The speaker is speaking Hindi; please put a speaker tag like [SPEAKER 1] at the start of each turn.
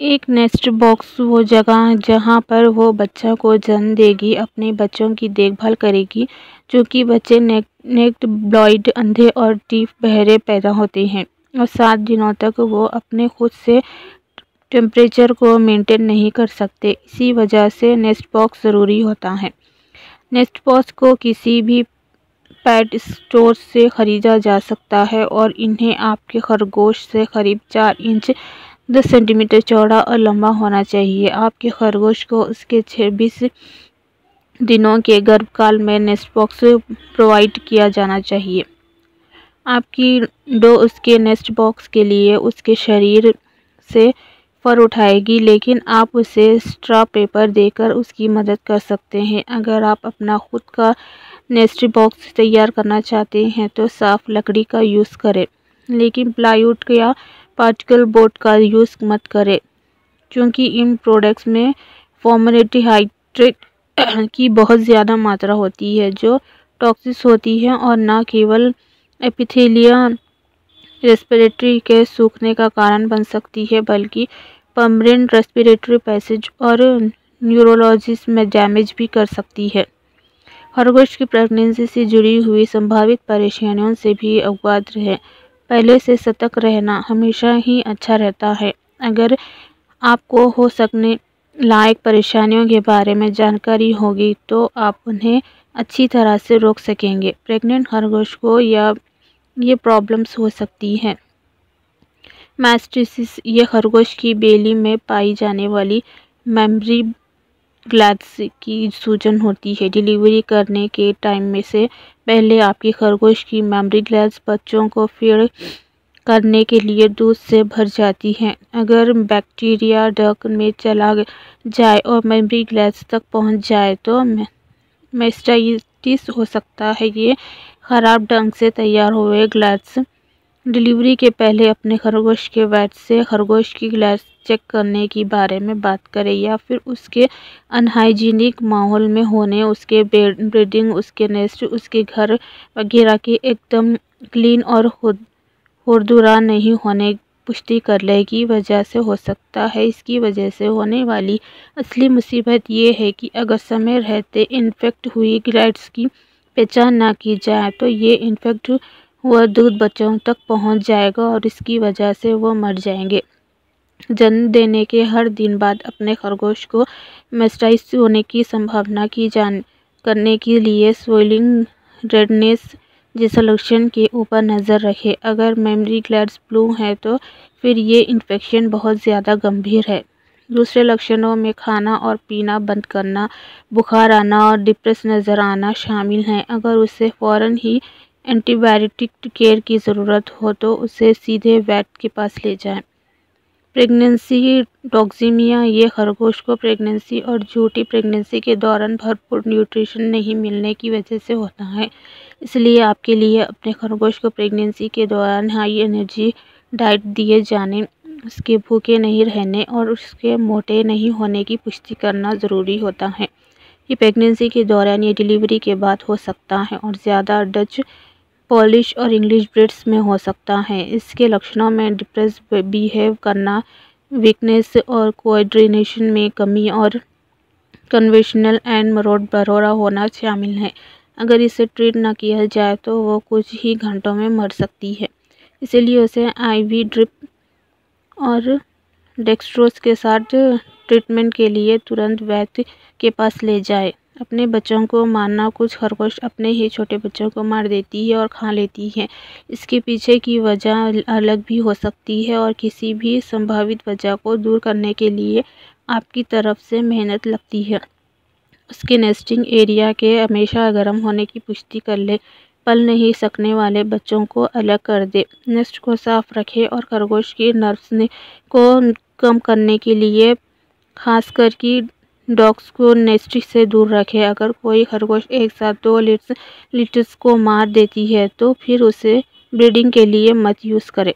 [SPEAKER 1] एक नेस्ट बॉक्स वो जगह जहाँ पर वो बच्चा को जन्म देगी, अपने बच्चों की देखभाल करेगी, जो कि बच्चे नेक, नेक्ड ब्लॉइड, अंधे और टीफ बहरे पैदा होते हैं। और सात दिनों तक वो अपने खुद से टेम्परेचर को मेंटेन नहीं कर सकते। इसी वजह से नेस्ट बॉक्स ज़रूरी होता है। नेस्ट बॉक्स को किसी भी पैट स्टोर से ख़रीदा जा सकता है और इन्हें आपके खरगोश से करीब चार इंच दस सेंटीमीटर चौड़ा और लंबा होना चाहिए। आपके खरगोश को उसके छब्बीस दिनों के गर्भकाल में नेस्ट बॉक्स प्रोवाइड किया जाना चाहिए। आपकी डो उसके नेस्ट बॉक्स के लिए उसके शरीर से फर उठाएगी, लेकिन आप उसे स्ट्रा पेपर देकर उसकी मदद कर सकते हैं। अगर आप अपना खुद का नेस्ट बॉक्स तैयार करना चाहते हैं तो साफ़ लकड़ी का यूज़ करें, लेकिन प्लाईवुड या पार्टिकल बोर्ड का यूज़ मत करें, क्योंकि इन प्रोडक्ट्स में फॉर्मलिटीहाइड्रेट की बहुत ज़्यादा मात्रा होती है, जो टॉक्सिस होती है और ना केवल एपिथेलिया रेस्पिरेटरी के सूखने का कारण बन सकती है, बल्कि परमानेंट रेस्पिरेटरी पैसेज और न्यूरोलॉजिस में डैमेज भी कर सकती है। खरगोश की प्रेगनेंसी से जुड़ी हुई संभावित परेशानियों से भी अवगत रहें। पहले से सतर्क रहना हमेशा ही अच्छा रहता है। अगर आपको हो सकने लायक परेशानियों के बारे में जानकारी होगी तो आप उन्हें अच्छी तरह से रोक सकेंगे। प्रेग्नेंट खरगोश को या ये प्रॉब्लम्स हो सकती हैं। मैस्टिसिस ये खरगोश की बेली में पाई जाने वाली मेमरी ग्लैड्स की सूजन होती है। डिलीवरी करने के टाइम में से पहले आपकी खरगोश की मेमरी ग्लैड्स बच्चों को फ़ीड करने के लिए दूध से भर जाती हैं। अगर बैक्टीरिया डक में चला जाए और मेमरी ग्लैड्स तक पहुँच जाए तो मेस्टाइटिस हो सकता है। ये ख़राब ढंग से तैयार हुए ग्लैड्स डिलीवरी के पहले अपने खरगोश के वैट से खरगोश की ग्लैस चेक करने के बारे में बात करें या फिर उसके अनहाइजीनिक माहौल में होने, उसके ब्रीडिंग, उसके नेस्ट उसके घर वगैरह के एकदम क्लीन और खुरदुरा नहीं होने पुष्टि कर ले की वजह से हो सकता है। इसकी वजह से होने वाली असली मुसीबत ये है कि अगर समय रहते इन्फेक्ट हुई ग्लैड्स की पहचान ना की जाए तो ये इन्फेक्ट हुआ दूध बच्चों तक पहुँच जाएगा और इसकी वजह से वो मर जाएँगे। जन्म देने के हर दिन बाद अपने खरगोश को मेस्टाइज होने की संभावना की जान, करने के लिए स्वेलिंग रेडनेस जैसा लक्षण के ऊपर नज़र रखें। अगर मेमरी ग्लैड्स ब्लू है तो फिर ये इन्फेक्शन बहुत ज़्यादा गंभीर है। दूसरे लक्षणों में खाना और पीना बंद करना, बुखार आना और डिप्रेस नज़र आना शामिल हैं। अगर उसे फ़ौर ही एंटीबायोटिक केयर की ज़रूरत हो तो उसे सीधे वैट के पास ले जाएँ। प्रेगनेंसी टॉक्सीमिया, ये खरगोश को प्रेगनेंसी और झूठी प्रेगनेंसी के दौरान भरपूर न्यूट्रिशन नहीं मिलने की वजह से होता है इसलिए आपके लिए अपने खरगोश को प्रेगनेंसी के दौरान हाई एनर्जी डाइट दिए जाने, उसके भूखे नहीं रहने और उसके मोटे नहीं होने की पुष्टि करना ज़रूरी होता है ये प्रेगनेंसी के दौरान या डिलीवरी के बाद हो सकता है और ज़्यादा डच पॉलिश और इंग्लिश ब्रिड्स में हो सकता है। इसके लक्षणों में डिप्रेस बिहेव करना वीकनेस और कोऑर्डिनेशन में कमी और कन्वेशनल एंड मरोड बरोरा होना शामिल है। अगर इसे ट्रीट ना किया जाए तो वो कुछ ही घंटों में मर सकती है। इसीलिए उसे आईवी ड्रिप और डेक्स्ट्रोस के साथ ट्रीटमेंट के लिए तुरंत वैद्य के पास ले जाए। अपने बच्चों को मारना कुछ खरगोश अपने ही छोटे बच्चों को मार देती है और खा लेती है। इसके पीछे की वजह अलग भी हो सकती है और किसी भी संभावित वजह को दूर करने के लिए आपकी तरफ़ से मेहनत लगती है। उसके नेस्टिंग एरिया के हमेशा गर्म होने की पुष्टि कर ले, पल नहीं सकने वाले बच्चों को अलग कर दे। नेस्ट को साफ़ रखें और खरगोश की नर्व्स को कम करने के लिए खासकर कि डॉग्स को नेस्ट से दूर रखें। अगर कोई खरगोश एक साथ दो लिट्स लिटर्स को मार देती है तो फिर उसे ब्रीडिंग के लिए मत यूज़ करें।